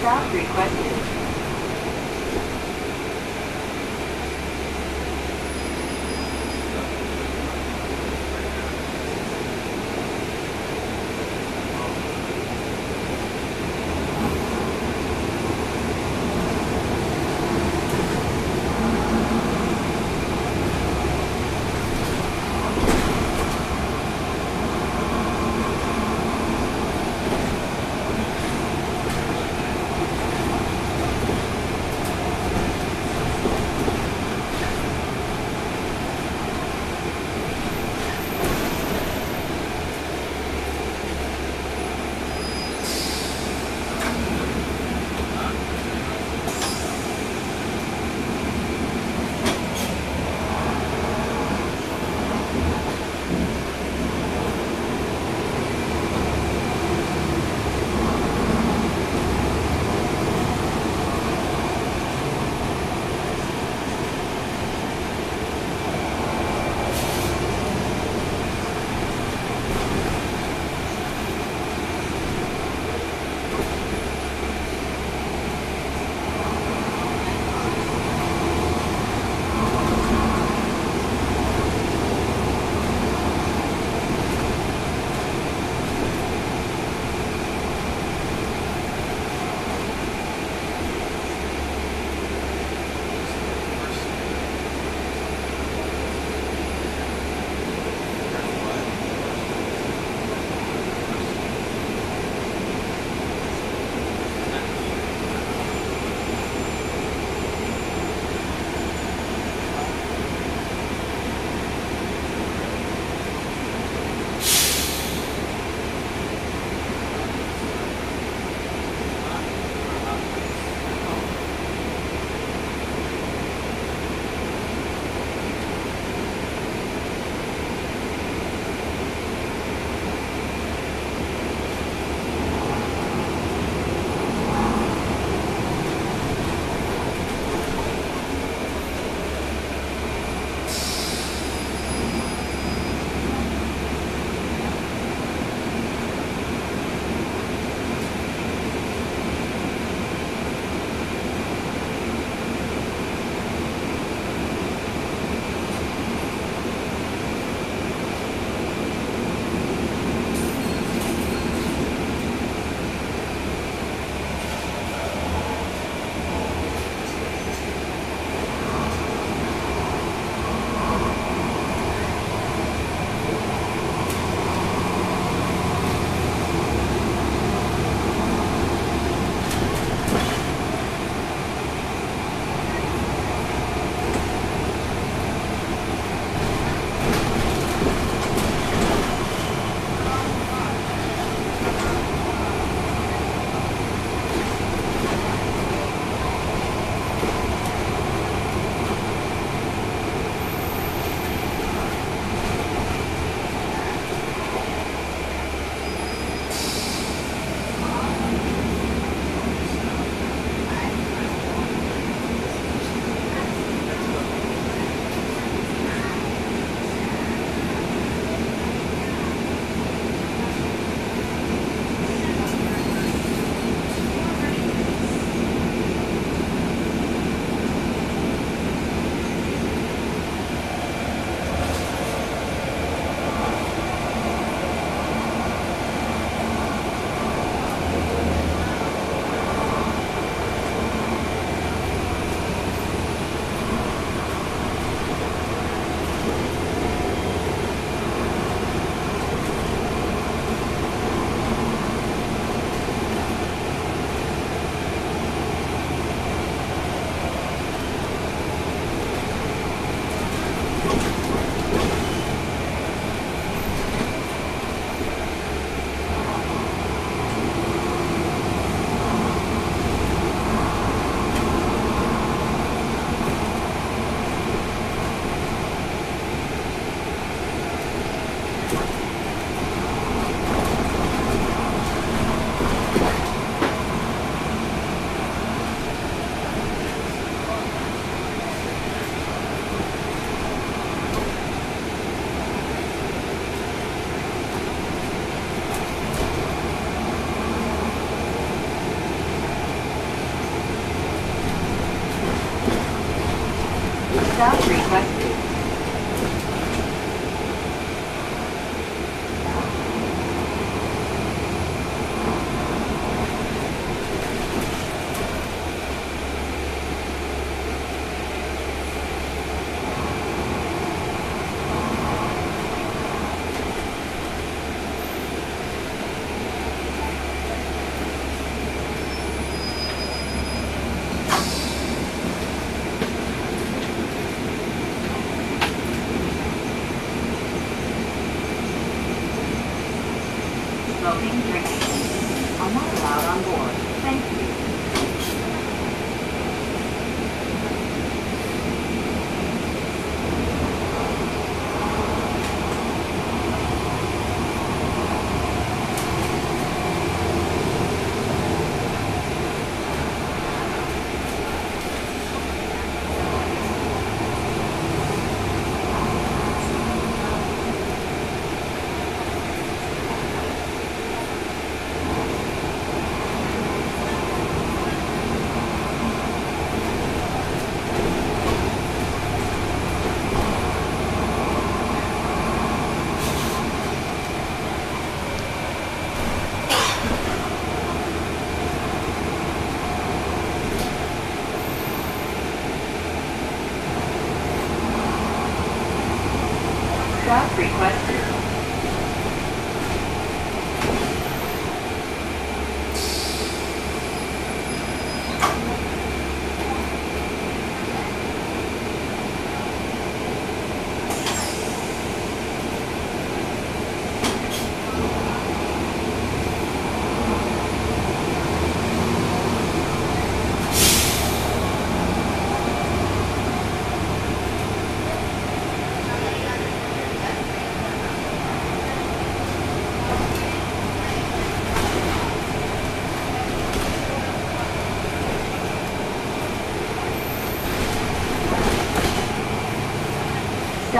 Stop requested.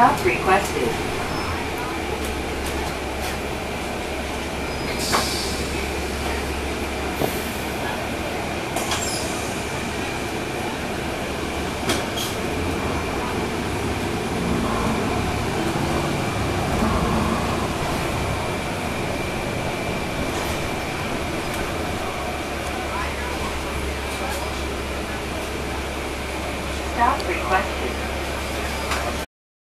Stop requested.